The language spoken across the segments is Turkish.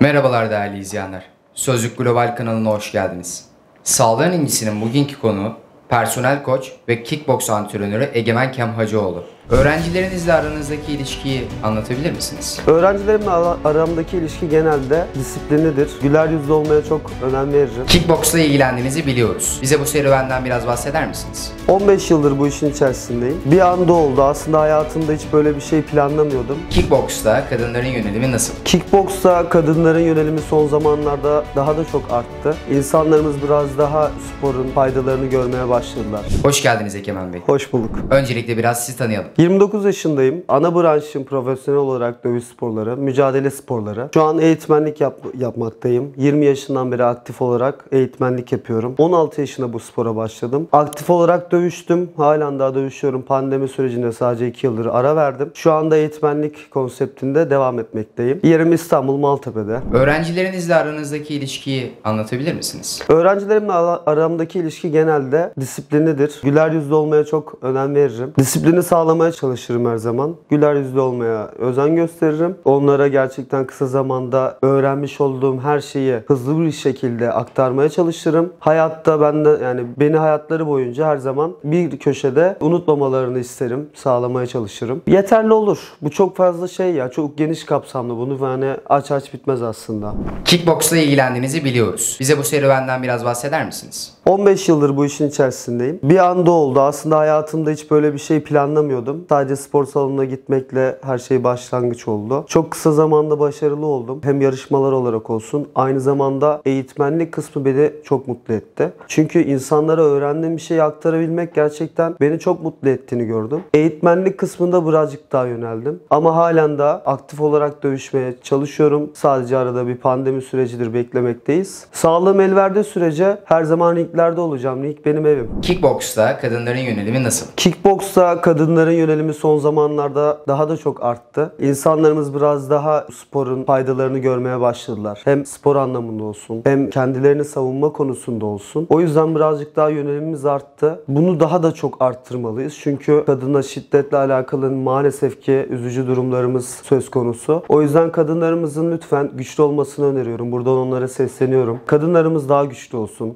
Merhabalar değerli izleyenler. Sözlük Global kanalına hoş geldiniz. Sağlığın incisinin bugünkü konu personel koç ve kickbox antrenörü Egemen Kem Hacıoğlu. Öğrencilerinizle aranızdaki ilişkiyi anlatabilir misiniz? Öğrencilerimle ara- aramdaki ilişki genelde disiplinlidir. Güler yüzlü olmaya çok önem veririm. Kickboxla ilgilendiğinizi biliyoruz. Bize bu serüvenden biraz bahseder misiniz? 15 yıldır bu işin içerisindeyim. Bir anda oldu. Aslında hayatımda hiç böyle bir şey planlamıyordum. Kickboxta kadınların yönelimi nasıl? Kickboksta kadınların yönelimi son zamanlarda daha da çok arttı. İnsanlarımız biraz daha sporun faydalarını görmeye başladılar. Hoş geldiniz Egemen Bey. Hoş bulduk. Öncelikle biraz sizi tanıyalım. 29 yaşındayım. Ana branşım profesyonel olarak dövüş sporları, mücadele sporları. Şu an eğitmenlik yap- yapmaktayım. 20 yaşından beri aktif olarak eğitmenlik yapıyorum. 16 yaşında bu spora başladım. Aktif olarak dövüştüm. Halen daha dövüşüyorum. Pandemi sürecinde sadece 2 yıldır ara verdim. Şu anda eğitmenlik konseptinde devam etmekteyim. Yerim İstanbul Maltepe'de. Öğrencilerinizle aranızdaki ilişkiyi anlatabilir misiniz? Öğrencilerimle ara- aramdaki ilişki genelde disiplinlidir. Güler yüzlü olmaya çok önem veririm. Disiplini sağlamaya çalışırım her zaman. Güler yüzlü olmaya özen gösteririm. Onlara gerçekten kısa zamanda öğrenmiş olduğum her şeyi hızlı bir şekilde aktarmaya çalışırım. Hayatta ben de yani beni hayatları boyunca her zaman bir köşede unutmamalarını isterim. Sağlamaya çalışırım. Yeterli olur. Bu çok fazla şey ya. Çok geniş kapsamlı. Bunu yani aç aç bitmez aslında. Kickboxla ilgilendiğinizi biliyoruz. Bize bu serüvenden biraz bahseder misiniz? 15 yıldır bu işin içerisindeyim. Bir anda oldu. Aslında hayatımda hiç böyle bir şey planlamıyordum. Sadece spor salonuna gitmekle her şey başlangıç oldu. Çok kısa zamanda başarılı oldum. Hem yarışmalar olarak olsun. Aynı zamanda eğitmenlik kısmı beni çok mutlu etti. Çünkü insanlara öğrendiğim bir şeyi aktarabilmek gerçekten beni çok mutlu ettiğini gördüm. Eğitmenlik kısmında birazcık daha yöneldim. Ama halen daha aktif olarak dövüşmeye çalışıyorum. Sadece arada bir pandemi sürecidir beklemekteyiz. Sağlığım el verdiği sürece her zaman ringlerde olacağım. Ring benim evim. Kickboxta kadınların yönelimi nasıl? Kickboksta kadınların yönelimi son zamanlarda daha da çok arttı. İnsanlarımız biraz daha sporun faydalarını görmeye başladılar. Hem spor anlamında olsun hem kendilerini savunma konusunda olsun. O yüzden birazcık daha yönelimimiz arttı. Bunu daha da çok arttırmalıyız. Çünkü kadına şiddetle alakalı maalesef ki üzücü durumlarımız söz konusu. O yüzden kadınlarımızın lütfen güçlü olmasını öneriyorum. Buradan onlara sesleniyorum. Kadınlarımız daha güçlü olsun.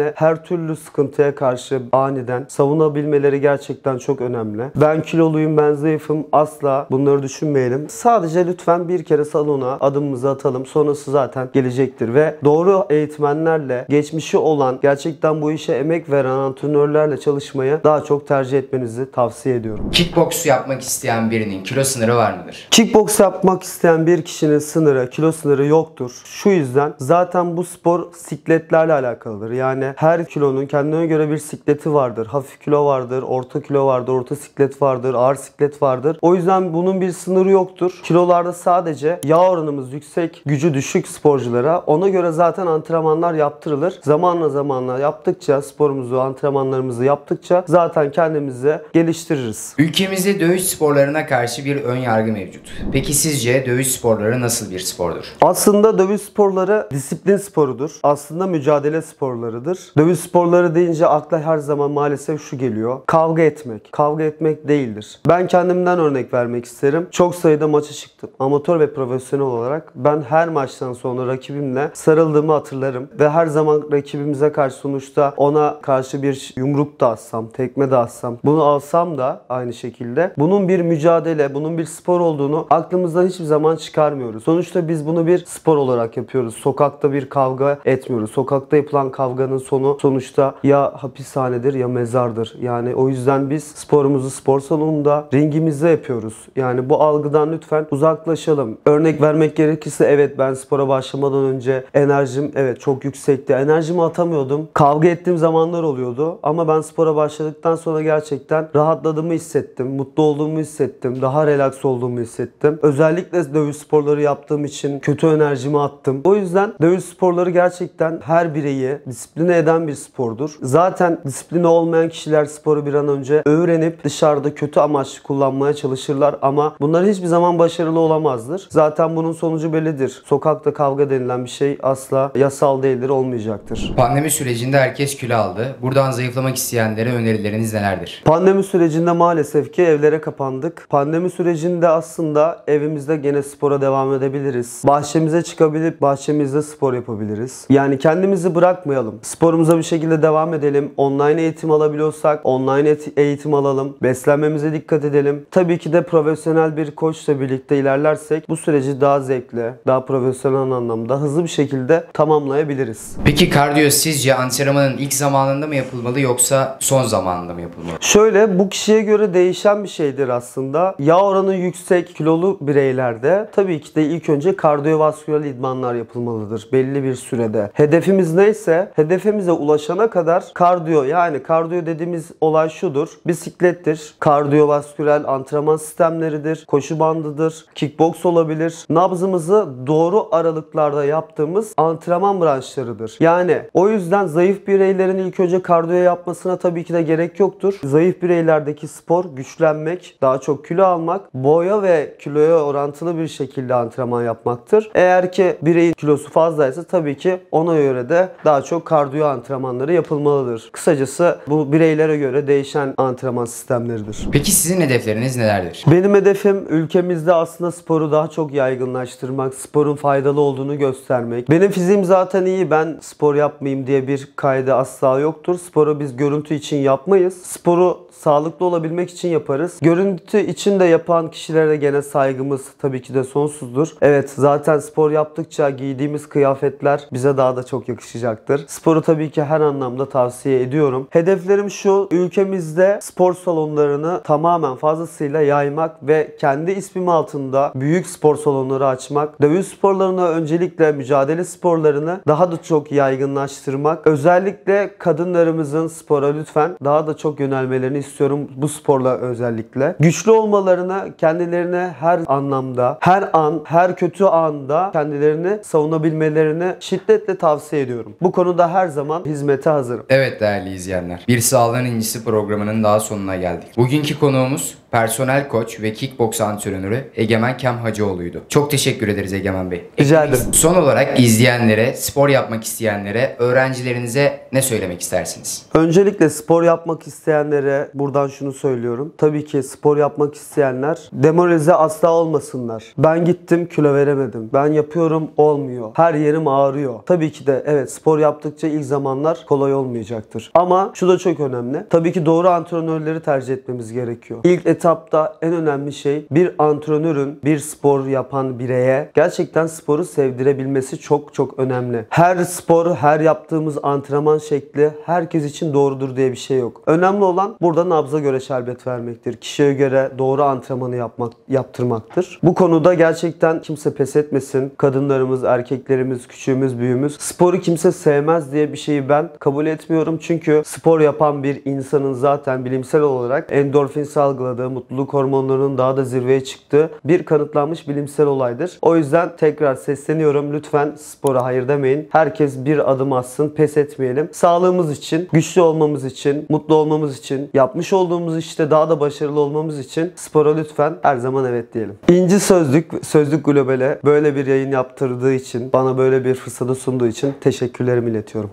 Kendilerine her türlü sıkıntıya karşı aniden savunabilmeleri gerçekten çok önemli. Ben kiloluyum, ben zayıfım. Asla bunları düşünmeyelim. Sadece lütfen bir kere salona adımımızı atalım. Sonrası zaten gelecektir ve doğru eğitmenlerle, geçmişi olan, gerçekten bu işe emek veren antrenörlerle çalışmayı daha çok tercih etmenizi tavsiye ediyorum. Kickbox yapmak isteyen birinin kilo sınırı var mıdır? Kickbox yapmak isteyen bir kişinin sınırı, kilo sınırı yoktur. Şu yüzden zaten bu spor sikletlerle alakalıdır. Yani her kilonun kendine göre bir sikleti vardır. Hafif kilo vardır, orta kilo vardır, orta siklet vardır, ağır siklet vardır. O yüzden bunun bir sınırı yoktur. Kilolarda sadece yağ oranımız yüksek, gücü düşük sporculara ona göre zaten antrenmanlar yaptırılır. Zamanla zamanla yaptıkça sporumuzu, antrenmanlarımızı yaptıkça zaten kendimizi geliştiririz. Ülkemizde dövüş sporlarına karşı bir ön yargı mevcut. Peki sizce dövüş sporları nasıl bir spordur? Aslında dövüş sporları disiplin sporudur. Aslında mücadele sporlarıdır. Dövüş sporları deyince akla her zaman maalesef şu geliyor. Kavga etmek. Kavga etmek değildir. Ben kendimden örnek vermek isterim. Çok sayıda maça çıktım. Amatör ve profesyonel olarak ben her maçtan sonra rakibimle sarıldığımı hatırlarım. Ve her zaman rakibimize karşı sonuçta ona karşı bir yumruk da atsam, tekme de atsam, bunu alsam da aynı şekilde bunun bir mücadele, bunun bir spor olduğunu aklımızdan hiçbir zaman çıkarmıyoruz. Sonuçta biz bunu bir spor olarak yapıyoruz. Sokakta bir kavga etmiyoruz. Sokakta yapılan kavganın sonu sonuçta ya hapishanedir ya mezardır. Yani o yüzden biz sporumuzu spor salonunda ringimizde yapıyoruz. Yani bu algıdan lütfen uzaklaşalım. Örnek vermek gerekirse evet ben spora başlamadan önce enerjim evet çok yüksekti. Enerjimi atamıyordum. Kavga ettiğim zamanlar oluyordu. Ama ben spora başladıktan sonra gerçekten rahatladığımı hissettim. Mutlu olduğumu hissettim. Daha relax olduğumu hissettim. Özellikle dövüş sporları yaptığım için kötü enerjimi attım. O yüzden dövüş sporları gerçekten her bireyi disipline eden bir spordur. Zaten disipline olmayan kişiler sporu bir an önce öğrenip dışarıda da kötü amaçlı kullanmaya çalışırlar ama bunlar hiçbir zaman başarılı olamazdır. Zaten bunun sonucu bellidir. Sokakta kavga denilen bir şey asla yasal değildir, olmayacaktır. Pandemi sürecinde herkes kilo aldı. Buradan zayıflamak isteyenlere önerileriniz nelerdir? Pandemi sürecinde maalesef ki evlere kapandık. Pandemi sürecinde aslında evimizde gene spora devam edebiliriz. Bahçemize çıkabilip bahçemizde spor yapabiliriz. Yani kendimizi bırakmayalım. Sporumuza bir şekilde devam edelim. Online eğitim alabiliyorsak online eğitim alalım. Beslenmemize dikkat edelim. Tabii ki de profesyonel bir koçla birlikte ilerlersek bu süreci daha zevkli, daha profesyonel anlamda hızlı bir şekilde tamamlayabiliriz. Peki kardiyo sizce antrenmanın ilk zamanında mı yapılmalı yoksa son zamanında mı yapılmalı? Şöyle bu kişiye göre değişen bir şeydir aslında. Yağ oranı yüksek kilolu bireylerde tabii ki de ilk önce kardiyovasküler idmanlar yapılmalıdır belli bir sürede. Hedefimiz neyse hedefimize ulaşana kadar kardiyo yani kardiyo dediğimiz olay şudur. Bisiklettir, kardiyovasküler antrenman sistemleridir, koşu bandıdır, kickbox olabilir. Nabzımızı doğru aralıklarda yaptığımız antrenman branşlarıdır. Yani o yüzden zayıf bireylerin ilk önce kardiyo yapmasına tabii ki de gerek yoktur. Zayıf bireylerdeki spor güçlenmek, daha çok kilo almak, boya ve kiloya orantılı bir şekilde antrenman yapmaktır. Eğer ki bireyin kilosu fazlaysa tabii ki ona göre de daha çok kardiyo antrenmanları yapılmalıdır. Kısacası bu bireylere göre değişen antrenman sistemleridir. Peki sizin hedefleriniz nelerdir? Benim hedefim ülkemizde aslında sporu daha çok yaygınlaştırmak, sporun faydalı olduğunu göstermek. Benim fiziğim zaten iyi, ben spor yapmayayım diye bir kaydı asla yoktur. Sporu biz görüntü için yapmayız. Sporu sağlıklı olabilmek için yaparız. Görüntü için de yapan kişilere gene saygımız tabii ki de sonsuzdur. Evet zaten spor yaptıkça giydiğimiz kıyafetler bize daha da çok yakışacaktır. Sporu tabii ki her anlamda tavsiye ediyorum. Hedeflerim şu, ülkemizde spor salonlarını tamamen fazlasıyla yaymak ve kendi ismim altında büyük spor salonları açmak, dövüş sporlarına öncelikle mücadele sporlarını daha da çok yaygınlaştırmak, özellikle kadınlarımızın spora lütfen daha da çok yönelmelerini istiyorum bu sporla özellikle. Güçlü olmalarını, kendilerine her anlamda, her an, her kötü anda kendilerini savunabilmelerini şiddetle tavsiye ediyorum. Bu konuda her zaman hizmete hazırım. Evet değerli izleyenler, Bir Sağlığın İncisi programının daha sonuna geldik. Bugünkü konuğumuz personel koç ve kickboks antrenörü Egemen Kem Hacıoğlu'ydu. Çok teşekkür ederiz Egemen Bey. Rica ederim. Son olarak izleyenlere, spor yapmak isteyenlere, öğrencilerinize ne söylemek istersiniz? Öncelikle spor yapmak isteyenlere buradan şunu söylüyorum. Tabii ki spor yapmak isteyenler demoralize asla olmasınlar. Ben gittim kilo veremedim. Ben yapıyorum olmuyor. Her yerim ağrıyor. Tabii ki de evet spor yaptıkça ilk zamanlar kolay olmayacaktır. Ama şu da çok önemli. Tabii ki doğru antrenörleri tercih etmemiz gerekiyor. İlk etapta en önemli şey bir antrenörün bir spor yapan bireye gerçekten sporu sevdirebilmesi çok çok önemli. Her spor, her yaptığımız antrenman şekli herkes için doğrudur diye bir şey yok. Önemli olan burada nabza göre şerbet vermektir. Kişiye göre doğru antrenmanı yapmak yaptırmaktır. Bu konuda gerçekten kimse pes etmesin. Kadınlarımız, erkeklerimiz, küçüğümüz, büyüğümüz sporu kimse sevmez diye bir şeyi ben kabul etmiyorum. Çünkü spor yapan bir insanın zaten bilimsel olarak endorfin salgıladığı, mutluluk hormonlarının daha da zirveye çıktığı bir kanıtlanmış bilimsel olaydır. O yüzden tekrar sesleniyorum. Lütfen spora hayır demeyin. Herkes bir adım atsın. Pes etmeyelim. Sağlığımız için, güçlü olmamız için, mutlu olmamız için, yapmış olduğumuz işte daha da başarılı olmamız için spora lütfen her zaman evet diyelim. İnci Sözlük, Sözlük Global'e böyle bir yayın yaptırdığı için, bana böyle bir fırsatı sunduğu için teşekkürlerimi iletiyorum.